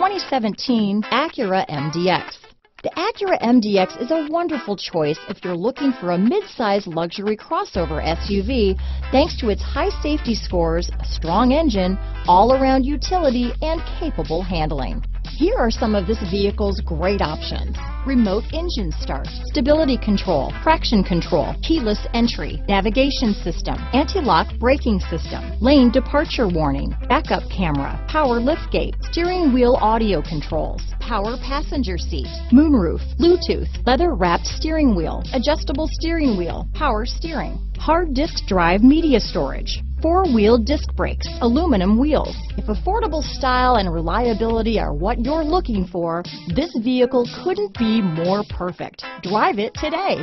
2017 Acura MDX. The Acura MDX is a wonderful choice if you're looking for a mid-size luxury crossover SUV thanks to its high safety scores, strong engine, all-around utility, and capable handling. Here are some of this vehicle's great options. Remote engine start, stability control, traction control, keyless entry, navigation system, anti-lock braking system, lane departure warning, backup camera, power liftgate, steering wheel audio controls, power passenger seat, moonroof, Bluetooth, leather wrapped steering wheel, adjustable steering wheel, power steering, hard disk drive media storage, four-wheel disc brakes, aluminum wheels. If affordable style and reliability are what you're looking for, this vehicle couldn't be more perfect. Drive it today.